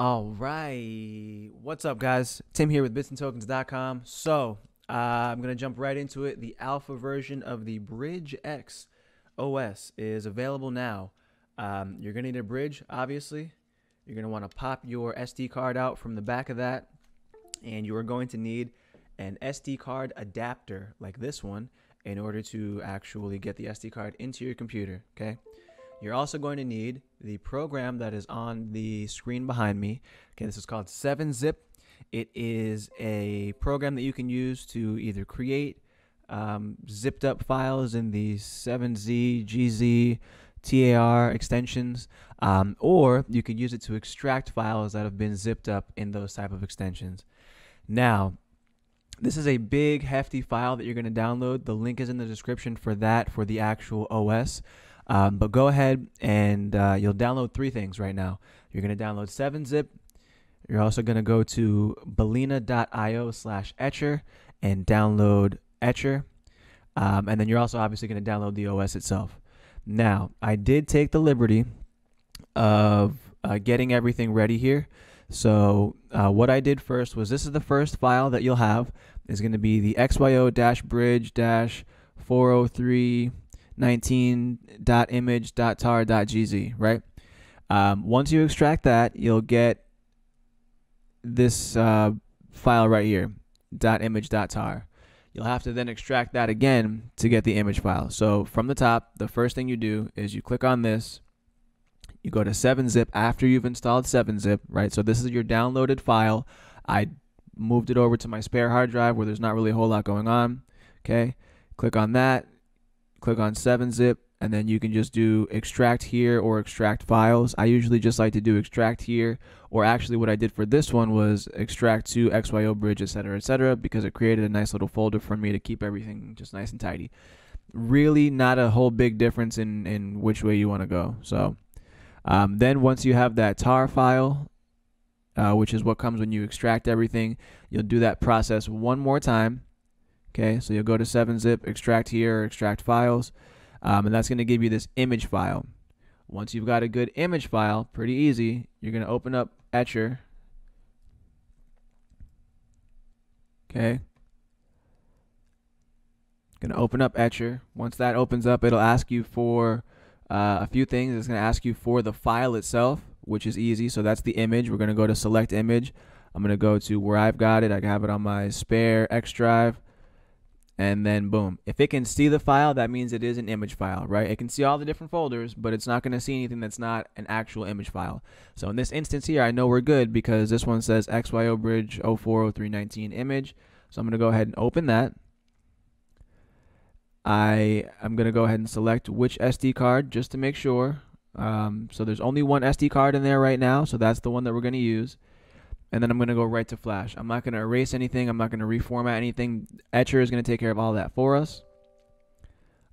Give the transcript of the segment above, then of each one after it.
All right. What's up, guys? Tim here with bitsandtokens.com. So, uh, I'm going to jump right into it. The alpha version of the Bridge X OS is available now. Um, you're going to need a bridge, obviously. You're going to want to pop your SD card out from the back of that. And you are going to need an SD card adapter like this one in order to actually get the SD card into your computer. Okay. You're also going to need the program that is on the screen behind me. Okay, this is called 7-Zip. It is a program that you can use to either create um, zipped up files in the 7Z, GZ, TAR extensions, um, or you could use it to extract files that have been zipped up in those type of extensions. Now, this is a big, hefty file that you're going to download. The link is in the description for that for the actual OS. Um, but go ahead and uh, you'll download three things right now. You're going to download 7-Zip. You're also going to go to balena.io slash etcher and download etcher. Um, and then you're also obviously going to download the OS itself. Now, I did take the liberty of uh, getting everything ready here. So uh, what I did first was this is the first file that you'll have is going to be the xyo-bridge 403 19.image.tar.gz, right? Um, once you extract that, you'll get this uh, file right here, .image.tar. You'll have to then extract that again to get the image file. So from the top, the first thing you do is you click on this. You go to 7-zip after you've installed 7-zip, right? So this is your downloaded file. I moved it over to my spare hard drive where there's not really a whole lot going on. Okay, click on that click on 7-zip and then you can just do extract here or extract files. I usually just like to do extract here or actually what I did for this one was extract to XYO bridge etc etc because it created a nice little folder for me to keep everything just nice and tidy. Really not a whole big difference in, in which way you want to go. So um, then once you have that tar file uh, which is what comes when you extract everything, you'll do that process one more time Okay, so you'll go to 7-zip, extract here, extract files, um, and that's going to give you this image file. Once you've got a good image file, pretty easy, you're going to open up Etcher. Okay. Going to open up Etcher. Once that opens up, it'll ask you for uh, a few things. It's going to ask you for the file itself, which is easy. So that's the image. We're going to go to select image. I'm going to go to where I've got it. I have it on my spare X drive and then boom. If it can see the file, that means it is an image file, right? It can see all the different folders, but it's not going to see anything that's not an actual image file. So in this instance here, I know we're good because this one says XYO bridge 040319 image. So I'm going to go ahead and open that. I am going to go ahead and select which SD card just to make sure. Um, so there's only one SD card in there right now, so that's the one that we're going to use and then I'm going to go right to Flash. I'm not going to erase anything. I'm not going to reformat anything. Etcher is going to take care of all that for us.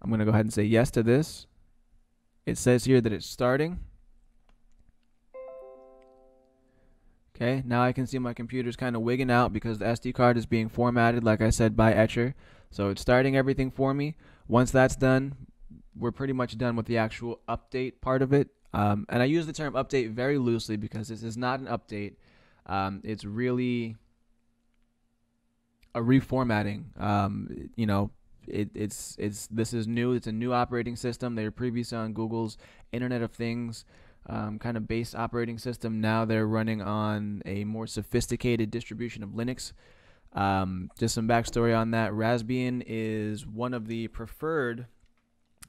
I'm going to go ahead and say yes to this. It says here that it's starting. Okay, now I can see my computer's kind of wigging out because the SD card is being formatted, like I said, by Etcher. So it's starting everything for me. Once that's done, we're pretty much done with the actual update part of it. Um, and I use the term update very loosely because this is not an update. Um, it's really a reformatting. Um, you know, it, it's it's this is new. It's a new operating system. They were previously on Google's Internet of Things um, kind of base operating system. Now they're running on a more sophisticated distribution of Linux. Um, just some backstory on that. Raspbian is one of the preferred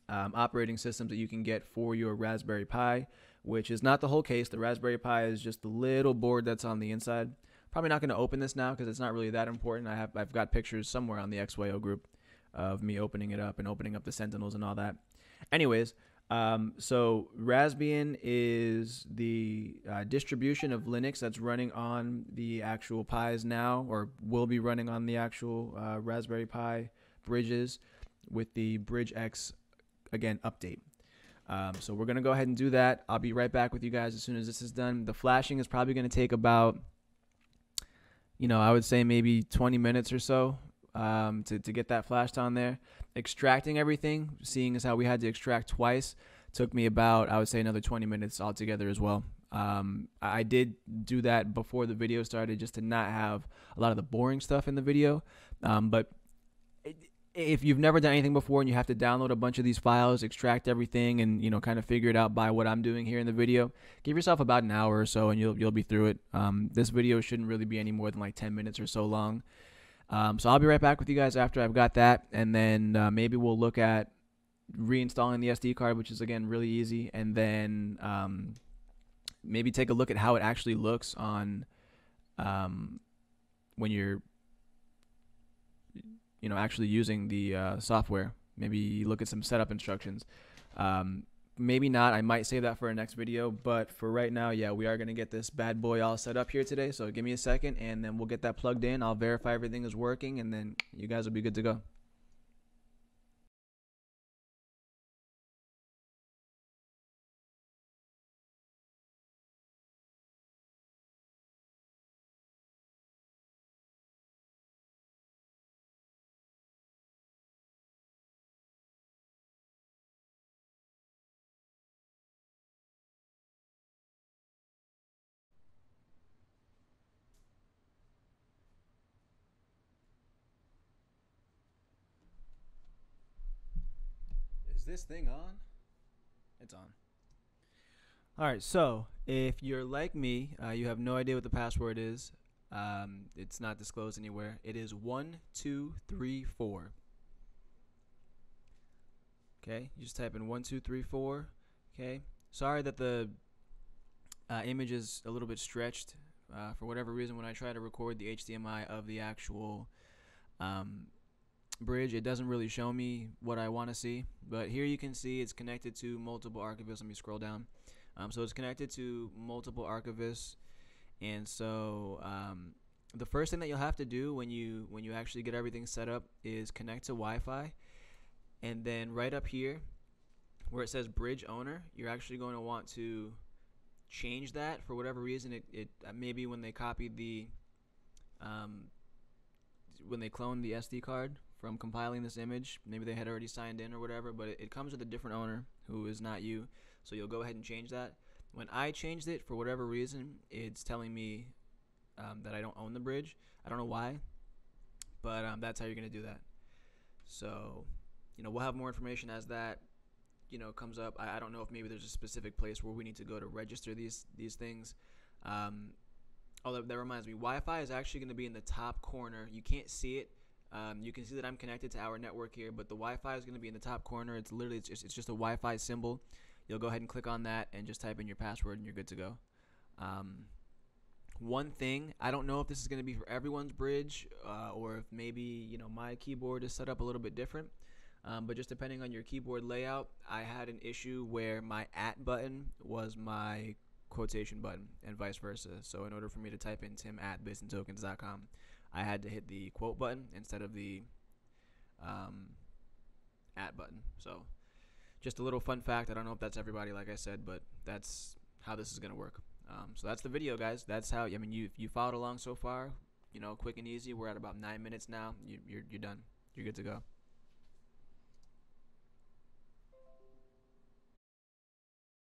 um, operating systems that you can get for your Raspberry Pi which is not the whole case. The Raspberry Pi is just the little board that's on the inside. Probably not going to open this now because it's not really that important. I have I've got pictures somewhere on the XYO group of me opening it up and opening up the Sentinels and all that. Anyways, um, so Raspbian is the uh, distribution of Linux that's running on the actual Pis now, or will be running on the actual uh, Raspberry Pi bridges with the Bridge X again update. Um, so we're gonna go ahead and do that. I'll be right back with you guys as soon as this is done. The flashing is probably gonna take about, you know, I would say maybe 20 minutes or so um, to to get that flashed on there. Extracting everything, seeing as how we had to extract twice, took me about I would say another 20 minutes altogether as well. Um, I did do that before the video started just to not have a lot of the boring stuff in the video. Um, but if you've never done anything before and you have to download a bunch of these files, extract everything, and you know kind of figure it out by what I'm doing here in the video, give yourself about an hour or so, and you'll you'll be through it. Um, this video shouldn't really be any more than like 10 minutes or so long. Um, so I'll be right back with you guys after I've got that, and then uh, maybe we'll look at reinstalling the SD card, which is again really easy, and then um, maybe take a look at how it actually looks on um, when you're you know actually using the uh, software. Maybe look at some setup instructions. Um, maybe not. I might save that for a next video. But for right now, yeah, we are gonna get this bad boy all set up here today. So give me a second, and then we'll get that plugged in. I'll verify everything is working, and then you guys will be good to go. This thing on? It's on. All right, so if you're like me, uh, you have no idea what the password is. Um, it's not disclosed anywhere. It is one two three four. Okay, you just type in one two three four. Okay, sorry that the uh, image is a little bit stretched. Uh, for whatever reason, when I try to record the HDMI of the actual um, bridge, it doesn't really show me what I want to see. But here you can see it's connected to multiple archivists. Let me scroll down. Um, so it's connected to multiple archivists. And so um, the first thing that you'll have to do when you when you actually get everything set up is connect to Wi-Fi. And then right up here where it says bridge owner, you're actually going to want to change that for whatever reason. It, it uh, maybe when they copied the um, when they cloned the SD card from compiling this image. Maybe they had already signed in or whatever, but it, it comes with a different owner who is not you. So you'll go ahead and change that. When I changed it, for whatever reason, it's telling me um, that I don't own the bridge. I don't know why, but um, that's how you're going to do that. So, you know, we'll have more information as that, you know, comes up. I, I don't know if maybe there's a specific place where we need to go to register these these things. Um, that, that reminds me, Wi-Fi is actually going to be in the top corner. You can't see it um, you can see that I'm connected to our network here, but the Wi-Fi is going to be in the top corner. It's literally it's just, it's just a Wi-Fi symbol. You'll go ahead and click on that and just type in your password, and you're good to go. Um, one thing I don't know if this is going to be for everyone's bridge, uh, or if maybe you know my keyboard is set up a little bit different. Um, but just depending on your keyboard layout, I had an issue where my at button was my quotation button, and vice versa. So in order for me to type in tim at bitsandtokens.com, I had to hit the quote button instead of the um, at button. So just a little fun fact. I don't know if that's everybody, like I said, but that's how this is gonna work. Um, so that's the video, guys. That's how. I mean, you you followed along so far. You know, quick and easy. We're at about nine minutes now. You, you're you're done. You're good to go.